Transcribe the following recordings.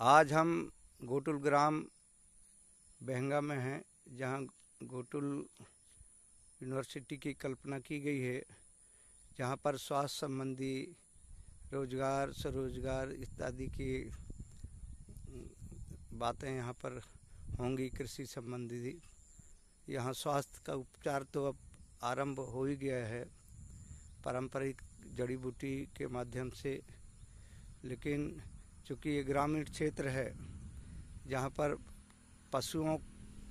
आज हम गोटुल ग्राम बहंगा में हैं, जहाँ गोटुल यूनिवर्सिटी की कल्पना की गई है, जहाँ पर स्वास्थ्य संबंधी रोज़गार, स्वरोजगार इत्यादि की बातें यहाँ पर होंगी कृषि संबंधी। यहाँ स्वास्थ्य का उपचार तो अब आरंभ हो ही गया है, पारंपरिक जड़ी बूटी के माध्यम से, लेकिन चूँकि ये ग्रामीण क्षेत्र है, जहाँ पर पशुओं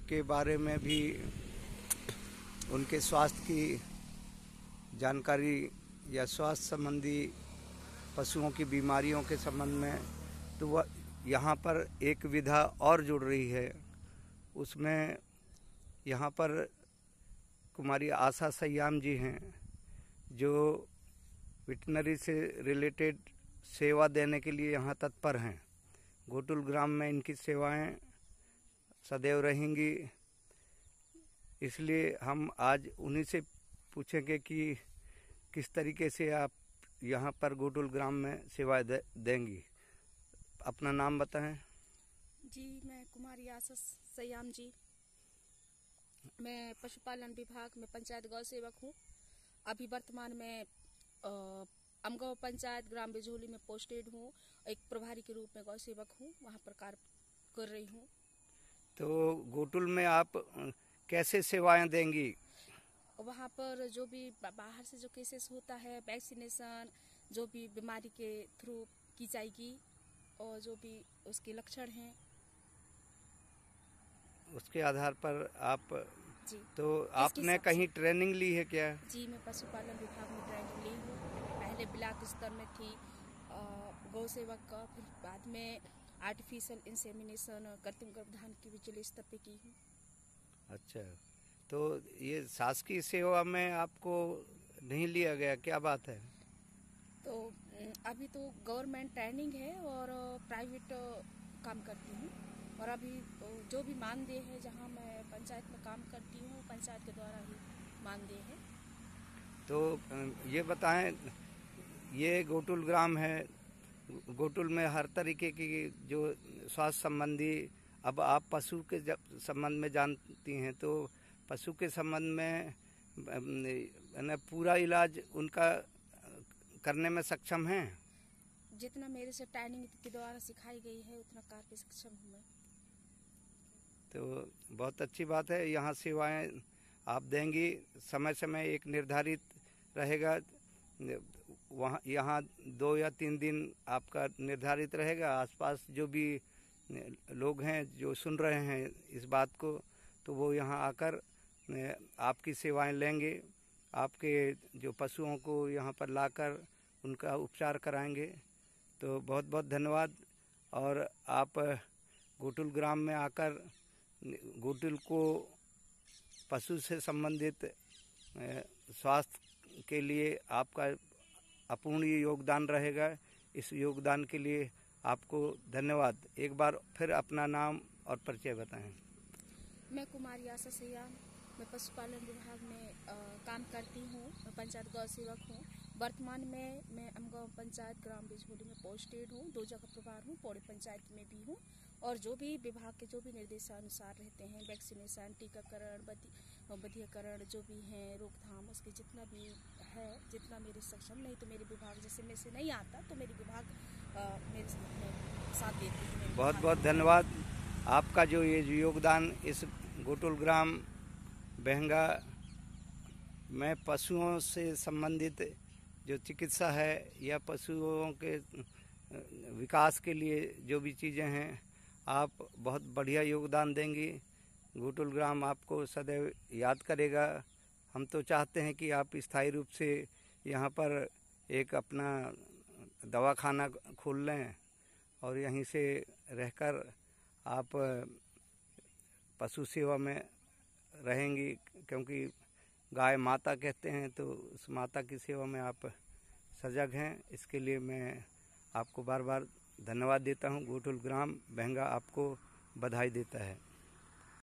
के बारे में भी उनके स्वास्थ्य की जानकारी या स्वास्थ्य संबंधी पशुओं की बीमारियों के संबंध में तो वह यहाँ पर एक विधा और जुड़ रही है। उसमें यहाँ पर कुमारी आशा सयाम जी हैं, जो वेटनरी से रिलेटेड सेवा देने के लिए यहाँ तत्पर हैं। गोटुल ग्राम में इनकी सेवाएँ सदैव रहेंगी। इसलिए हम आज उन्हीं से पूछेंगे कि किस तरीके से आप यहाँ पर गोटुल ग्राम में सेवाएँ दे, देंगी। अपना नाम बताएँ। जी मैं कुमारी आसस सयाम जी। मैं पशुपालन विभाग में पंचायत गौ सेवक हूँ। अभी वर्तमान में अमगांव पंचायत ग्राम बिजोली में पोस्टेड हूँ एक प्रभारी के रूप में गौ सेवक हूँ वहाँ पर कार्य कर रही हूँ। तो गोटुल में आप कैसे सेवाएँ देंगी? वहाँ पर जो भी बाहर से जो केसेस होता है वैक्सीनेशन जो भी बीमारी के थ्रू की जाएगी और जो भी उसके लक्षण हैं। उसके आधार पर आप जी। तो आपने कहीं ट्रेनिंग ली है क्या? जी मैं पशुपालन विभाग में ट्रेनिंग पहले ब्लॉक स्तर में थी गौ सेवक का। फिर बाद में आर्टिफिशियल इंसेमिनेशन कृत्रिम गर्भधान की भी ज़िले स्तर पे की हूँ। अच्छा तो ये शासकीय सेवा में आपको नहीं लिया गया क्या बात है? तो अभी तो गवर्नमेंट ट्रेनिंग है और प्राइवेट काम करती हूँ। और अभी जो भी मानदेय है जहाँ मैं पंचायत में काम करती हूँ पंचायत के द्वारा ही मानदेय है। तो ये बताएँ ये गोटुल ग्राम है। गोटुल में हर तरीके की जो स्वास्थ्य संबंधी अब आप पशु के संबंध में जानती हैं तो पशु के संबंध में न पूरा इलाज उनका करने में सक्षम हैं? जितना मेरे से ट्रेनिंग के द्वारा सिखाई गई है उतना कार्य सक्षम हूँ मैं। तो बहुत अच्छी बात है यहाँ सेवाएँ आप देंगी समय समय एक निर्धारित रहेगा। वहाँ यहाँ दो या तीन दिन आपका निर्धारित रहेगा। आसपास जो भी लोग हैं, जो सुन रहे हैं इस बात को तो वो यहाँ आकर आपकी सेवाएँ लेंगे। आपके जो पशुओं को यहाँ पर लाकर उनका उपचार कराएँगे। तो बहुत बहुत धन्यवाद। और आप, गोटुल ग्राम में आकर गोटुल को पशु से संबंधित स्वास्थ्य के लिए आपका अपूर्ण योगदान रहेगा। इस योगदान के लिए आपको धन्यवाद। एक बार फिर अपना नाम और परिचय बताएँ। मैं कुमारी आशा सयान मैं पशुपालन विभाग में आ, काम करती हूँ। मैं पंचायत गौ सेवक हूँ। वर्तमान में मैं अमगांव पंचायत ग्राम बिजहोली में पोस्टेड हूँ। दो जगह प्रभार हूँ। पौड़े पंचायत में भी हूँ। और जो भी विभाग के जो भी निर्देशानुसार रहते हैं, वैक्सीनेशन, टीकाकरण बधियाकरण, जो भी हैं, रोकथाम, उसके जितना भी है, जितना मेरे सक्षम, नहीं तो मेरे विभाग जैसे में से नहीं आता तो मेरे विभाग मेरे साथ देते हैं। बहुत बहुत धन्यवाद। आपका जो ये योगदान इस गोटुल ग्राम, बहंगा, में पशुओं से संबंधित जो चिकित्सा है, या पशुओं के विकास के लिए जो भी चीज़ें हैं आप बहुत बढ़िया योगदान देंगी। गुटुल ग्राम आपको सदैव याद करेगा। हम तो चाहते हैं कि आप स्थायी रूप से यहाँ पर एक अपना दवाखाना खोल लें और यहीं से रहकर आप पशु सेवा में रहेंगी, क्योंकि गाय माता कहते हैं तो उस माता की सेवा में आप सजग हैं। इसके लिए मैं आपको बार बार धन्यवाद देता हूँ गोटुल ग्राम बहंगा आपको बधाई देता है।